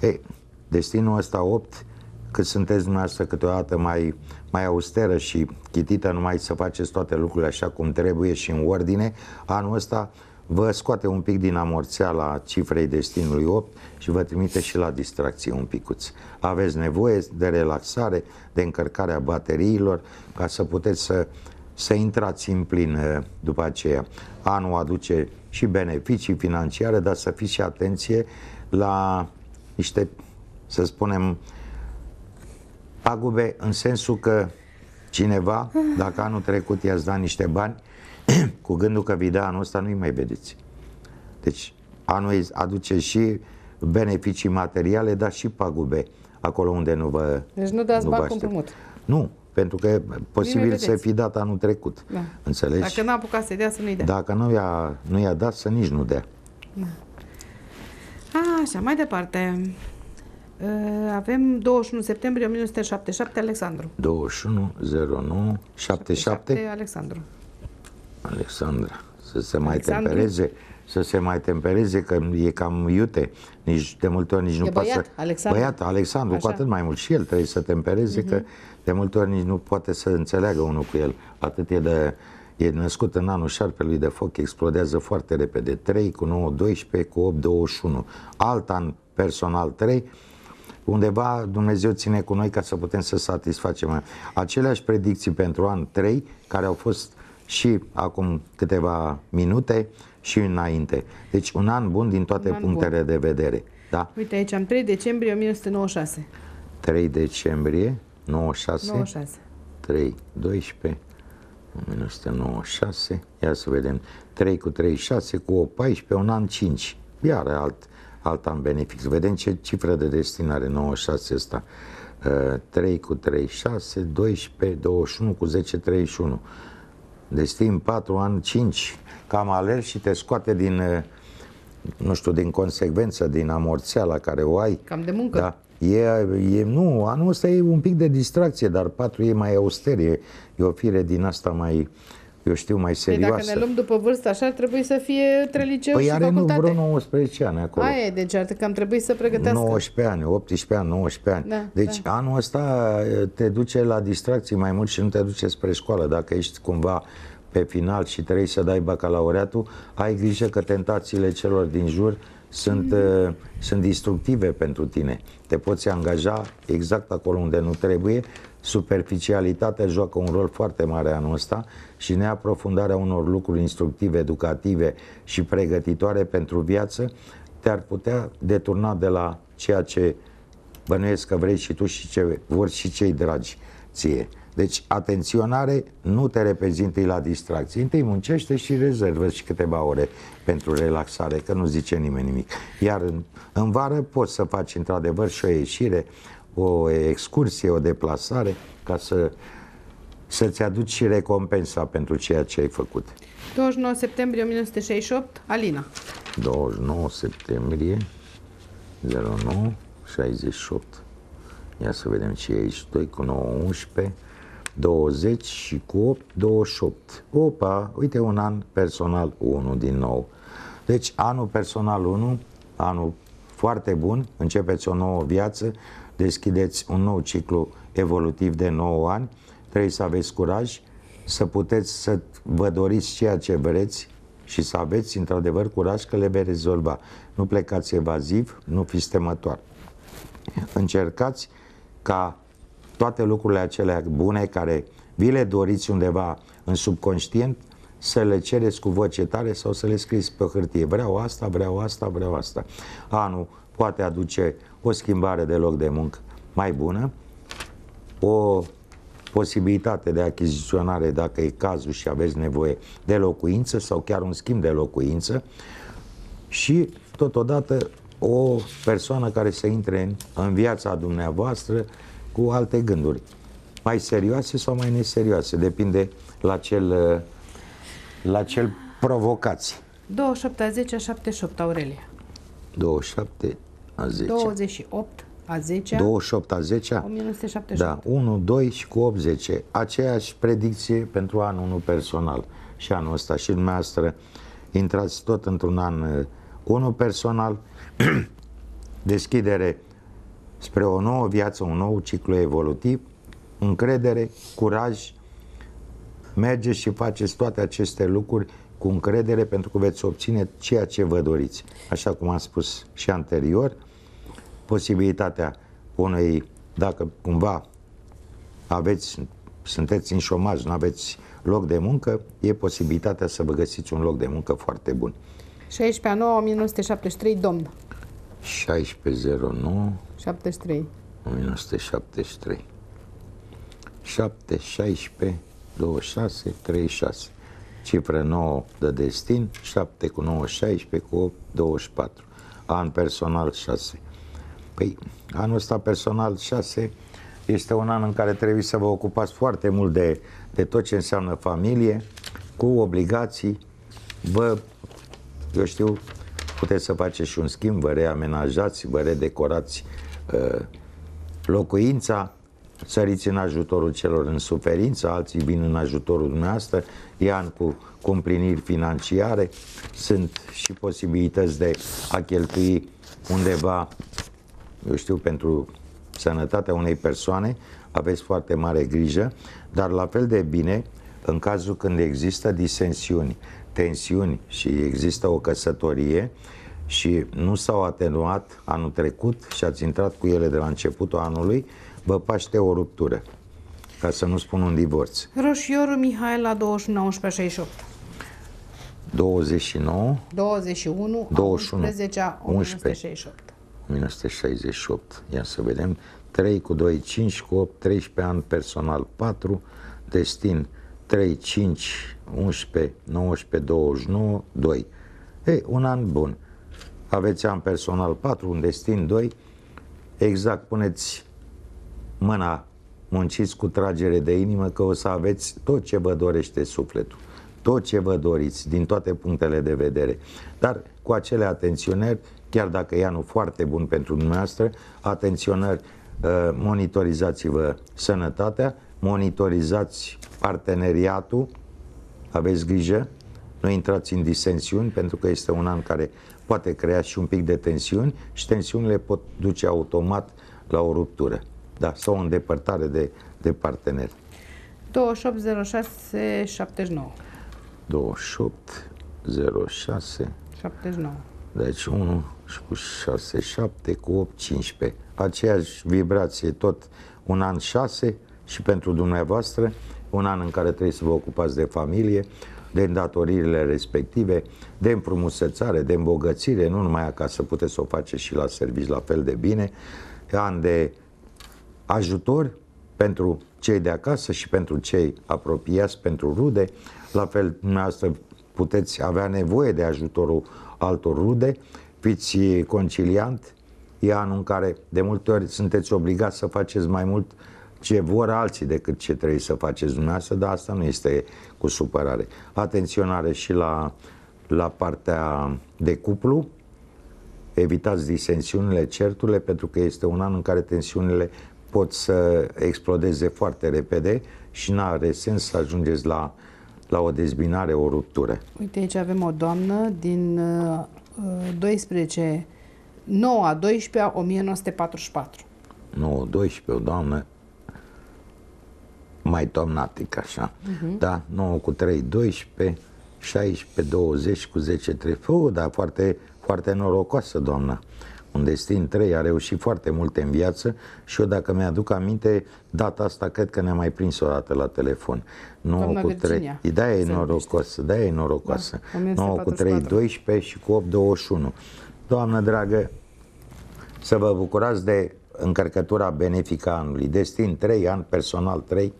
Ei, destinul ăsta 8, cât sunteți dumneavoastră câteodată mai, mai austeră și chitită numai să faceți toate lucrurile așa cum trebuie și în ordine, anul ăsta vă scoate un pic din amorțeala cifrei destinului 8 și vă trimite și la distracție un picuț. Aveți nevoie de relaxare, de încărcarea bateriilor, ca să puteți să, să intrați în plin eh, după aceea. Anul aduce și beneficii financiare, dar să fiți și atenție la niște, să spunem, pagube în sensul că cineva, dacă anul trecut i-ați dat niște bani, [clears throat] cu gândul că vi dă anul ăsta nu-i mai vedeți. Deci anul îi aduce și beneficii materiale, dar și pagube acolo unde nu vă Deci nu dați vă bani cu aștept. împrumut. Nu, pentru că posibil să vedeți. fi dat anul trecut. Da. Înțelegi? Dacă n-a apucat să dea, să nu-i dea. Dacă nu i-a, nu i-a dat, să nici nu dea. Așa, mai departe. Uh, Avem 21 septembrie 1977, Alexandru. 21 09 77 Alexandru. Alexandra, să se mai Alexandru? tempereze, să se mai tempereze, că e cam iute, nici de multe ori nici nu poate băiat, să... Alexandru. Băiat, Alexandru, cu Așa. atât mai mult și el trebuie să tempereze, că de multe ori nici nu poate să înțeleagă unul cu el. Atât e de... E născut în anul șarpelui de foc, explodează foarte repede. 3 cu 9, 12 cu 8, 21. Alt an personal 3, undeva Dumnezeu ține cu noi ca să putem să satisfacem aceleași predicții pentru an 3 care au fost și acum câteva minute și înainte. Deci un an bun din toate Un an punctele de vedere. Da? Uite aici am 3 decembrie 1996. 3 decembrie 96, 96. 3, 12, 1996, ia să vedem, 3 cu 3, 6 cu 8, 14, un an 5, iar alt, alt an benefic. Să vedem ce cifră de destin are 96 ăsta. Uh, 3 cu 3, 6, 12, 21 cu 10, 31. Destin 4 ani 5. Cam alergi și te scoate din, uh, nu știu, din consecvență, din amorțeala care o ai. Cam de muncă. Da. E, e, nu, anul ăsta e un pic de distracție, dar patru e mai auster, e, e o fire din asta mai, eu știu, mai Păi serioasă. dacă ne luăm după vârstă, așa ar trebui să fie între liceu păi și are nu facultate. vreo 19 ani acolo. Aia e, deci ar că am trebuit să pregătească. 19 ani, 18 ani, 19 ani. Da, deci da. anul ăsta e, te duce la distracții mai mult și nu te duce spre școală. Dacă ești cumva pe final și trebuie să dai bacalaureatul, ai grijă că tentațiile celor din jur sunt, uh, sunt destructive pentru tine. Te poți angaja exact acolo unde nu trebuie. Superficialitatea joacă un rol foarte mare anul ăsta și neaprofundarea unor lucruri instructive, educative și pregătitoare pentru viață te-ar putea deturna de la ceea ce bănuiesc că vrei și tu și ce vor și cei dragi ție. Deci, atenționare nu te reprezintă la distracție. Întâi muncește și rezervă și câteva ore pentru relaxare, că nu zice nimeni nimic. Iar în, în vară poți să faci într-adevăr și o ieșire, o excursie, o deplasare, ca să, să-ți aduci și recompensa pentru ceea ce ai făcut. 29 septembrie 1968, Alina. 29 septembrie 09 68. Ia să vedem ce e aici. 2 cu 9, 11, 20 și cu 8, 28. Opa, uite un an personal 1 din nou. Deci anul personal 1, anul foarte bun, începeți o nouă viață, deschideți un nou ciclu evolutiv de 9 ani, trebuie să aveți curaj, să puteți să vă doriți ceea ce vreți și să aveți într-adevăr curaj că le veți rezolva. Nu plecați evaziv, nu fiți temătoare. Încercați ca toate lucrurile acelea bune care vi le doriți undeva în subconștient să le cereți cu voce tare sau să le scrieți pe hârtie. Vreau asta, vreau asta, vreau asta. Anul poate aduce o schimbare de loc de muncă mai bună, o posibilitate de achiziționare dacă e cazul și aveți nevoie de locuință sau chiar un schimb de locuință și totodată o persoană care să intre în, în viața dumneavoastră cu alte gânduri, mai serioase sau mai neserioase, depinde la cel, la cel provocați. 28 a 10 a 78, Aurelia. 27 a 10. 28 a 10 28 a 10 1978. Da, 1, 2 și cu 80. Aceeași predicție pentru anul 1 personal. Și anul ăsta și dumneavoastră intrați tot într-un an uh, 1 personal, [clears throat] deschidere spre o nouă viață, un nou ciclu evolutiv, încredere, curaj, mergeți și faceți toate aceste lucruri cu încredere pentru că veți obține ceea ce vă doriți. Așa cum am spus și anterior, posibilitatea unei, dacă cumva aveți, sunteți în șomaj, nu aveți loc de muncă, e posibilitatea să vă găsiți un loc de muncă foarte bun. 16 a 9 1973, Domn. 1609 73. 1973 7, 16, 26, 36 Cifră 9 de destin 7 cu 9, 16 cu 8, 24 An personal 6 Păi, anul ăsta personal 6 Este un an în care trebuie să vă ocupați foarte mult de, de tot ce înseamnă familie, cu obligații. Vă, eu știu, puteți să faceți și un schimb, vă reamenajați, vă redecorați uh, locuința, săriți în ajutorul celor în suferință, alții vin în ajutorul dumneavoastră, e an cu cumpliniri financiare, sunt și posibilități de a cheltui undeva, eu știu, pentru sănătatea unei persoane, aveți foarte mare grijă, dar la fel de bine în cazul când există disensiuni, tensiuni și există o căsătorie și nu s-au atenuat anul trecut și ați intrat cu ele de la începutul anului, vă paște o ruptură, ca să nu spun un divorț. Roșiorul Mihai la 21 11 68. 29, 21, 21, 11, 1968. 1968. Ia să vedem. 3 cu 2, 5 cu 8, 13 ani personal 4, destin 3, 5, 11, 19, 29, 2. E, un an bun. Aveți an personal 4, un destin 2. Exact, puneți mâna, munciți cu tragere de inimă că o să aveți tot ce vă dorește sufletul. Tot ce vă doriți, din toate punctele de vedere. Dar cu acele atenționări, chiar dacă e anul foarte bun pentru dumneavoastră, atenționări, uh, monitorizați-vă sănătatea, monitorizați parteneriatul, aveți grijă, nu intrați în disensiuni pentru că este un an care poate crea și un pic de tensiuni și tensiunile pot duce automat la o ruptură da, sau o îndepărtare de, de partener. 2806 79. 28 06 79. deci 1 și cu 6, 7 cu 8, 15. Aceeași vibrație, tot un an 6 și pentru dumneavoastră, un an în care trebuie să vă ocupați de familie, de îndatoririle respective, de împrumusețare, de îmbogățire, nu numai acasă, puteți să o faceți și la servici la fel de bine, an de ajutor pentru cei de acasă și pentru cei apropiați, pentru rude, la fel dumneavoastră puteți avea nevoie de ajutorul altor rude, fiți conciliant, e anul în care de multe ori sunteți obligați să faceți mai mult ce vor alții decât ce trebuie să faceți dumneavoastră, dar asta nu este cu supărare. Atenționare și la, la partea de cuplu, evitați disensiunile, certurile, pentru că este un an în care tensiunile pot să explodeze foarte repede și nu are sens să ajungeți la, la o dezbinare, o ruptură. Uite, aici avem o doamnă din uh, 12, 9 a 12 1944. 9, 12, o doamnă mai tomnatic așa. Uh-huh. Da, 9 cu 3, 12, 16, 20 cu 10, 3. Fă, da, foarte, foarte norocoasă, doamna. Un destin 3 a reușit foarte multe în viață și eu, dacă mi-aduc aminte, data asta cred că ne-a mai prins o dată la telefon. 9 Doamna cu 3. Virginia. Da, e Se norocosă, da, e norocoasă. Da, 9 cu 3, 1944. 12 și cu 8, 21. Doamnă dragă, să vă bucurați de încărcătura benefică a anului. Destin 3, an personal 3.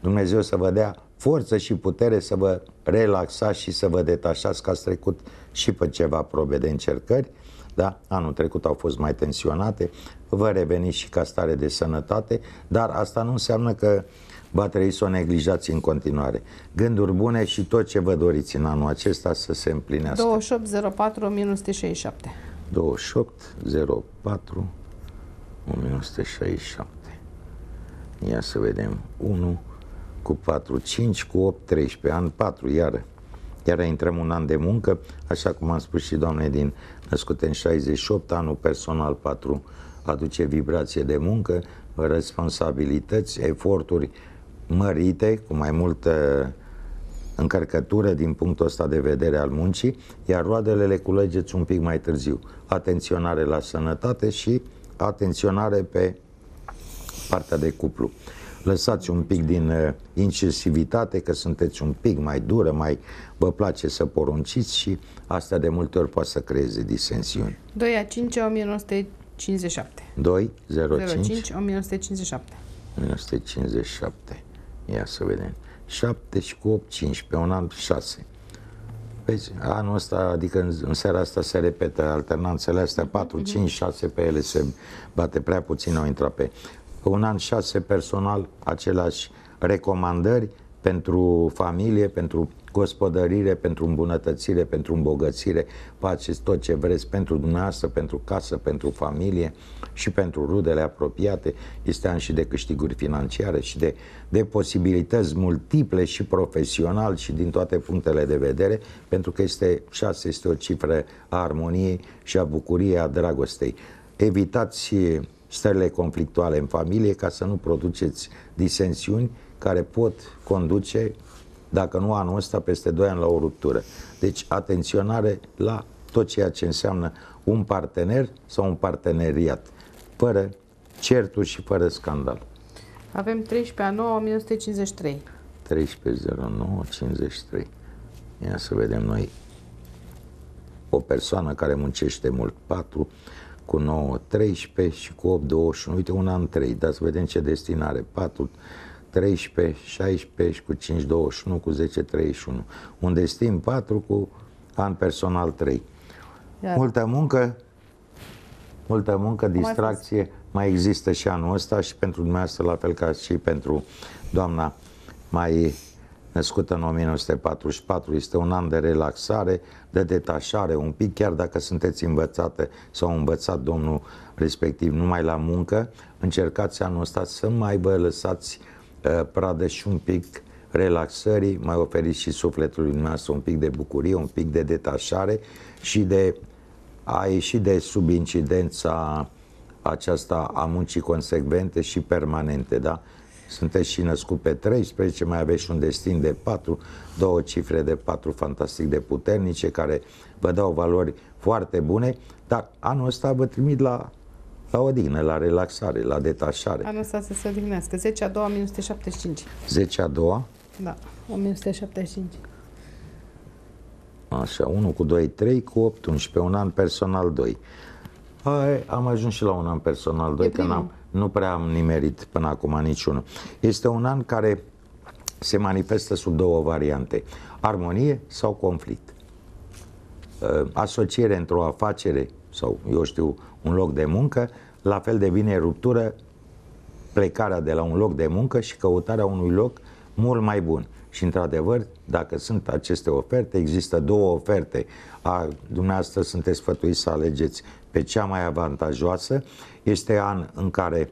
Dumnezeu să vă dea forță și putere să vă relaxați și să vă detașați că ați trecut și pe ceva probe de încercări. Da? Anul trecut au fost mai tensionate, vă reveniți și ca stare de sănătate, dar asta nu înseamnă că va trebui să o neglijați în continuare. Gânduri bune și tot ce vă doriți în anul acesta să se împlinească. 2804 1967. 28 04 1967. Ia să vedem. 1 cu 4, 5 cu 8, 13, an 4, iară. Iar intrăm un an de muncă, așa cum am spus și doamne din născute în 68, anul personal 4 aduce vibrație de muncă, responsabilități, eforturi mărite, cu mai multă încărcătură din punctul ăsta de vedere al muncii, iar roadele le culegeți un pic mai târziu. Atenționare la sănătate și atenționare pe partea de cuplu. Lăsați un pic din uh, incisivitate, că sunteți un pic mai dură, mai vă place să porunciți și asta de multe ori poate să creeze disensiuni. 2 a 5 1957. 2, 0, 5, 05 1957. 1957. Ia să vedem. 7 și cu 8, 15, un an 6. Vezi, anul ăsta, adică în, în seara asta se repetă alternanțele astea, 4, 5, 6 pe ele se bate prea puțin, au intrat pe Un an 6 personal, aceleași recomandări pentru familie, pentru gospodărire, pentru îmbunătățire, pentru îmbogățire, faceți tot ce vreți pentru dumneavoastră, pentru casă, pentru familie și pentru rudele apropiate. Este an și de câștiguri financiare și de, de posibilități multiple și profesional și din toate punctele de vedere, pentru că este 6 este o cifră a armoniei și a bucuriei, a dragostei. Evitați stările conflictuale în familie ca să nu produceți disensiuni care pot conduce dacă nu anul ăsta, peste 2 ani la o ruptură. Deci atenționare la tot ceea ce înseamnă un partener sau un parteneriat, fără certuri și fără scandal. Avem 13 a 9 1953. 130953. Ia să vedem noi o persoană care muncește mult, 4 cu 9, 13 și cu 8, 21, uite un an 3, dar să vedem ce destinare, 4, 13, 16 și cu 5, 21, cu 10, 31. Un destin 4 cu an personal 3. Iar. Multă muncă, multă muncă, distracție, mai, mai există și anul ăsta și pentru dumneavoastră, la fel ca și pentru doamna mai născută în 1944. Este un an de relaxare, de detașare un pic, chiar dacă sunteți învățate sau învățat domnul respectiv numai la muncă, încercați anul ăsta să mai vă lăsați Uh, pradă și un pic relaxării, mai oferiți și sufletului dumneavoastră un pic de bucurie, un pic de detașare și de a ieși de sub incidența aceasta a muncii consecvente și permanente, da? Sunteți și născut pe 13, mai aveți și un destin de 4, două cifre de 4 fantastic de puternice care vă dau valori foarte bune, dar anul ăsta vă trimit la la odihnă, la relaxare, la detașare. Anul ăsta să se odihnească. 10 a doua, 1975. 10 a doua? Da, 1975. Așa, 1 cu 2, 3 cu 8, 11, un an personal 2. Hai, am ajuns și la un an personal 2, că n-am, nu prea am nimerit până acum niciunul. Este un an care se manifestă sub două variante, armonie sau conflict. Uh, asociere într-o afacere sau, eu știu, un loc de muncă, la fel devine ruptură plecarea de la un loc de muncă și căutarea unui loc mult mai bun. Și într-adevăr, dacă sunt aceste oferte, există două oferte. A, dumneavoastră sunteți sfătuiți să alegeți pe cea mai avantajoasă. Este an în care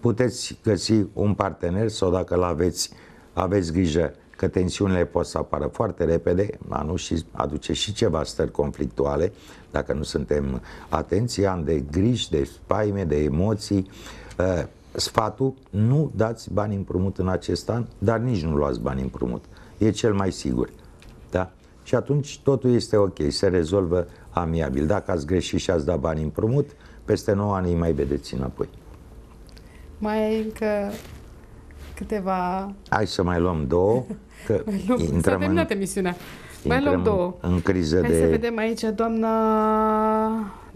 puteți găsi un partener sau dacă îl aveți, aveți grijă că tensiunile pot să apară foarte repede, anul și aduce și ceva stări conflictuale, dacă nu suntem atenți, ani de griji, de spaime, de emoții. Uh, sfatul, nu dați bani împrumut în acest an, dar nici nu luați bani împrumut. E cel mai sigur. Da? Și atunci totul este ok, se rezolvă amiabil. Dacă ați greșit și ați dat bani împrumut, peste 9 ani îi mai vedeți înapoi. Mai e încă câteva... Hai să mai luăm două, [laughs] că intrăm în... emisiunea. Mai luăm două. În criză Hai de... să vedem aici, doamna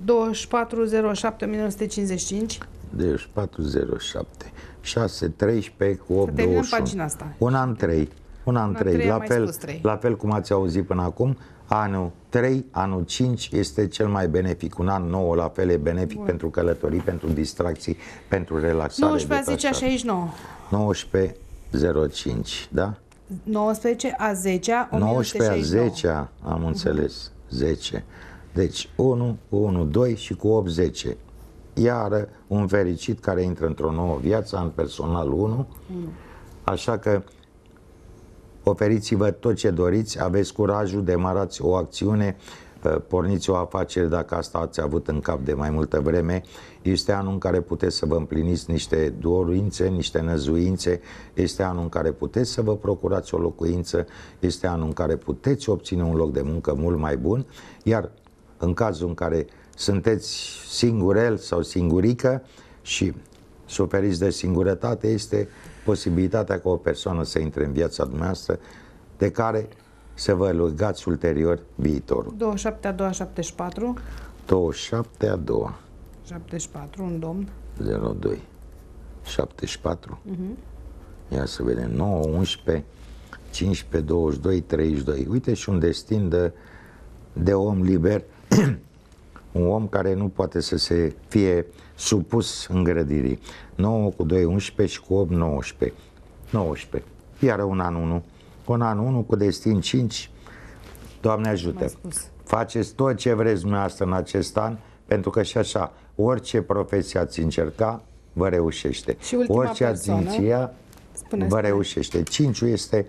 2407 1955. 2407 6, 13 cu 8, 21. pagina asta. Un an 3. Un an 3. La fel, 3. la fel cum ați auzit până acum, anul 3, anul 5 este cel mai benefic. Un an nou la fel e benefic Bun. pentru călătorii, pentru distracții, pentru relaxare. 19 a 10 a 69. 19 05, da? 19 a 10 -a, 19 a 10 -a, am înțeles, 10. Deci 1 cu 1, 2 și cu 8, 10. Iară un fericit care intră într-o nouă viață, în personal 1. Așa că oferiți-vă tot ce doriți, aveți curajul, demarați o acțiune, porniți o afacere dacă asta ați avut în cap de mai multă vreme. Este anul în care puteți să vă împliniți niște dorințe, niște năzuințe, este anul în care puteți să vă procurați o locuință, este anul în care puteți obține un loc de muncă mult mai bun, iar în cazul în care sunteți singurel sau singurică și suferiți de singurătate, este posibilitatea ca o persoană să intre în viața dumneavoastră de care să vă legați ulterior viitorul. 27 a doua 74. 27 a doua. 74, un domn. 02. 74. Uh-huh. Ia să vedem. 9, 11, 15, 22, 32. Uite și un destin de, de om liber. [clears throat] un om care nu poate să se fie supus îngrădirii. 9 cu 2, 11 și cu 8, 19. 19. Iar un an 1. Un an 1 cu destin 5. Doamne ajută! Mai spus. Faceți tot ce vreți dumneavoastră în acest an, pentru că și așa, orice profesie ați încerca, vă reușește. Și ultima orice ați persoană. iniția, Spune, vă spune. reușește. Cinciul este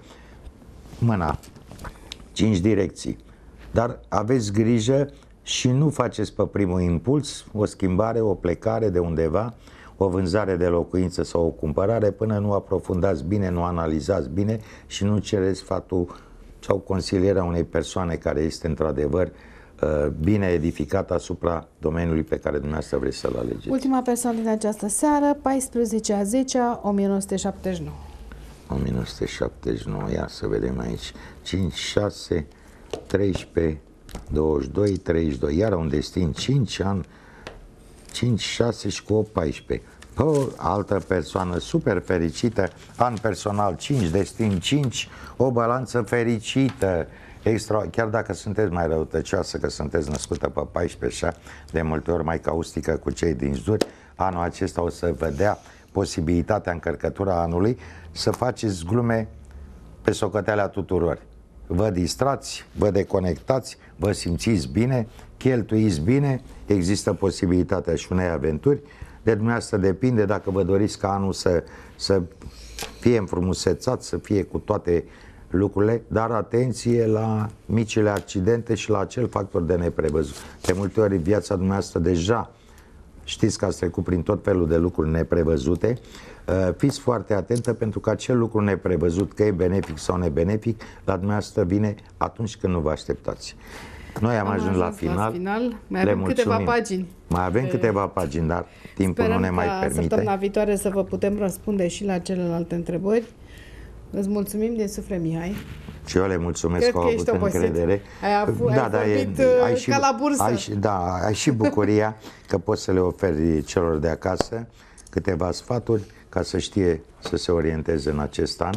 mâna, cinci direcții. Dar aveți grijă și nu faceți pe primul impuls o schimbare, o plecare de undeva, o vânzare de locuință sau o cumpărare până nu aprofundați bine, nu analizați bine și nu cereți sfatul sau consilierea unei persoane care este într-adevăr uh, bine edificată asupra domeniului pe care dumneavoastră vreți să-l alegeți. Ultima persoană din această seară, 14 a 10 1979. 1979, ia să vedem aici, 5, 6, 13, 22, 32, iar un destin 5 ani, 5, 6 și cu 8, 14. O altă persoană super fericită, an personal 5, destin 5, o balanță fericită, extra, chiar dacă sunteți mai răutăcioasă, că sunteți născută pe 14 așa, de multe ori mai caustică cu cei din jur, anul acesta o să vă dea posibilitatea încărcătura anului să faceți glume pe socoteala tuturor. Vă distrați, vă deconectați, vă simțiți bine, cheltuiți bine, există posibilitatea și unei aventuri. De dumneavoastră depinde dacă vă doriți ca anul să, să fie înfrumusețat, să fie cu toate lucrurile, dar atenție la micile accidente și la acel factor de neprevăzut. De multe ori viața dumneavoastră deja știți că ați trecut prin tot felul de lucruri neprevăzute, Uh, fiți foarte atentă pentru că acel lucru neprevăzut, că e benefic sau nebenefic, la dumneavoastră vine atunci când nu vă așteptați. Noi am, Am ajuns, la ajuns la final. final. Mai Le avem câteva mulțumim. pagini. Mai avem câteva pagini, dar timpul Sperăm nu ne mai ca permite. săptămâna viitoare să vă putem răspunde și la celelalte întrebări. Îți mulțumim din suflet, Mihai. Și eu le mulțumesc Cred că au că avut ești obosit. încredere. Ai avu- ai vorbit, uh, ca la bursă. Ai și, da, ai și bucuria că poți să le oferi celor de acasă câteva sfaturi ca să știe să se orienteze în acest an.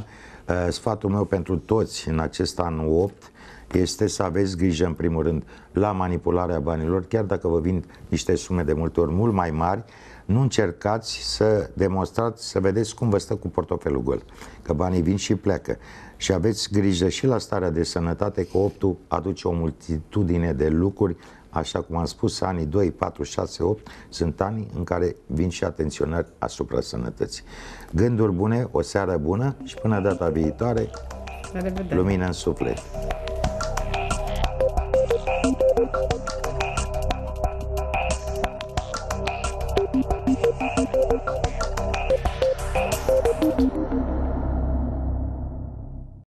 Uh, Sfatul meu pentru toți în acest an 8 este să aveți grijă în primul rând la manipularea banilor, chiar dacă vă vin niște sume de multe ori mult mai mari, nu încercați să demonstrați, să vedeți cum vă stă cu portofelul gol. Că banii vin și pleacă. Și aveți grijă și la starea de sănătate, că optul aduce o multitudine de lucruri, așa cum am spus, anii 2, 4, 6, 8 sunt ani în care vin și atenționări asupra sănătății. Gânduri bune, o seară bună și până data viitoare, La revedere! lumină în suflet.